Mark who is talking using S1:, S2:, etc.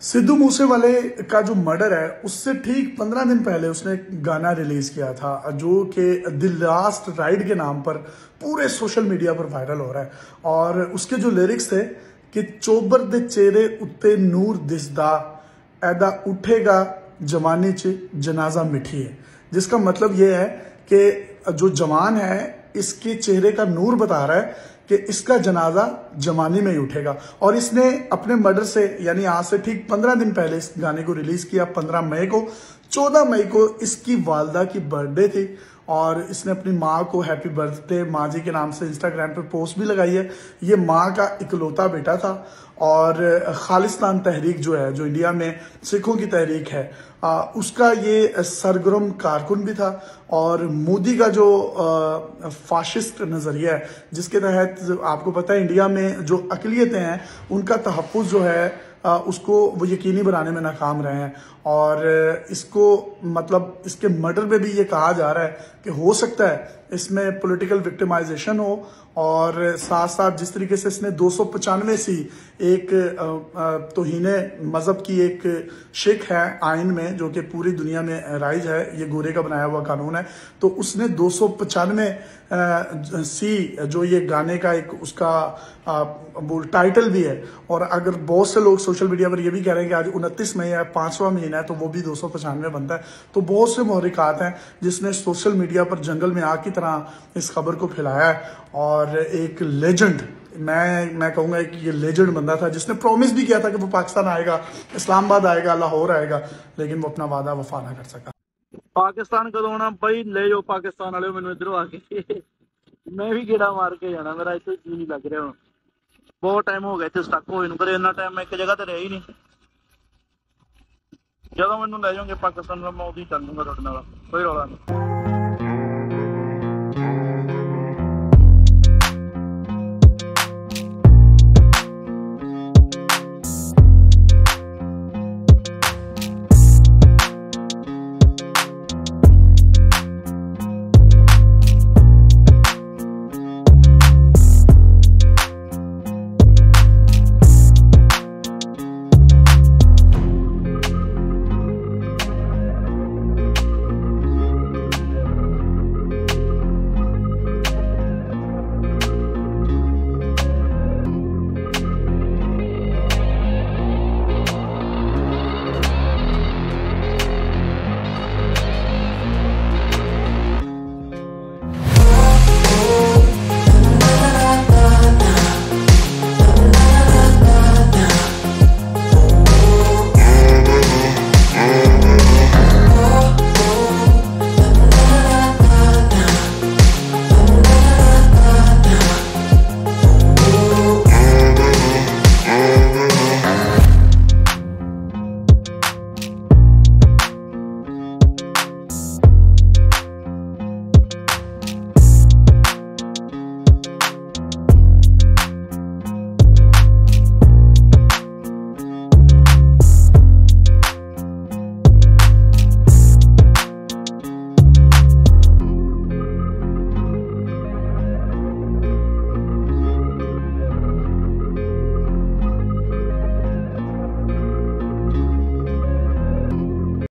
S1: सिद्धू मूसेवाले का जो मर्डर है, उससे ठीक पंद्रह दिन पहले उसने एक गाना रिलीज़ किया था, जो कि द लास्ट राइड के नाम पर पूरे सोशल मीडिया पर वायरल हो रहा है। और उसके जो लिरिक्स थे कि चोबर दे चेहरे उत्ते नूर दिसदा, ऐदा उठेगा जमाने च जनाजा मिठी है। जिसका मतलब यह है कि जो जवान है, इसके चेहरे का नूर बता रहा है कि इसका जनाजा जमानी में ही उठेगा। और इसने अपने मर्डर से, यानी आज से ठीक पंद्रह दिन पहले इस गाने को रिलीज़ किया, पंद्रह मई को। चौदह मई को इसकी वालदा की बर्थडे थी और इसने अपनी माँ को हैप्पी बर्थडे माँ जी के नाम से इंस्टाग्राम पर पोस्ट भी लगाई है। ये माँ का इकलौता बेटा था और खालिस्तान तहरीक जो है जो इंडिया में सिखों की तहरीक है आ, उसका ये सरगर्म कारकुन भी था और मोदी का जो आ, फाशिस्ट नज़रिया है जिसके तहत आपको पता है इंडिया में जो अकलीतें हैं उनका तहफ़ जो है उसको वो यकीनी बनाने में नाकाम रहे हैं। और इसको मतलब इसके मर्डर में भी ये कहा जा रहा है कि हो सकता है इसमें पॉलिटिकल विक्टिमाइजेशन हो और साथ साथ जिस तरीके से इसने दो सौ पचानवे सी एक तोहन मज़हब की एक शिक है आइन में, जो कि पूरी दुनिया में राइज है, ये गोरे का बनाया हुआ कानून है। तो उसने दो सौ सी, जो ये गाने का एक उसका बोल टाइटल भी है। और अगर बहुत से लोग सोशल मीडिया पर ये भी कह रहे हैं कि आज उनतीस मई है, पांचवा महीना है तो वो भी दो सौ पचानवे बनता है। तो बहुत से महरिकात हैं जिसने सोशल मीडिया पर जंगल में आग की तरह इस खबर को फैलाया है और एक लेजेंड मैं मैं कहूंगा कि ये लेजेंड बंदा था जिसने प्रॉमिस भी किया था कि वो पाकिस्तान आएगा इस्लामाबाद आएगा लाहौर आएगा लेकिन वो अपना वादा वफा ना कर सका
S2: ਪਾਕਿਸਤਾਨ ਕਦੋਂ ਆਉਣਾ ਬਈ ਲੈ ਜਾਓ ਪਾਕਿਸਤਾਨ ਵਾਲਿਓ ਮੈਨੂੰ ਇਧਰੋਂ ਆ ਕੇ ਮੈਂ ਵੀ ਗੇੜਾ ਮਾਰ ਕੇ ਜਾਣਾ ਮੇਰਾ ਇੱਥੇ ਜੀ ਨਹੀਂ ਲੱਗ ਰਿਹਾ ਹੁਣ ਬਹੁਤ ਟਾਈਮ ਹੋ ਗਿਆ ਇੱਥੇ ਸਟਕ ਹੋਏ ਨੂੰ ਪਰ ਇੰਨਾ ਟਾਈਮ ਮੈਂ ਇੱਕ ਜਗ੍ਹਾ ਤੇ ਰਿਹਾ ਹੀ ਨਹੀਂ ਜਦੋਂ ਮੈਨੂੰ ਲੈ ਜਾਓਗੇ ਪਾਕਿਸਤਾਨ ਦਾ ਮੈਂ ਉਹਦੀ ਚੱਲ ਜੂੰਗਾ ਤੁਹਾਡੇ ਨਾਲ ਕੋਈ ਰੌਲਾ ਨਹੀਂ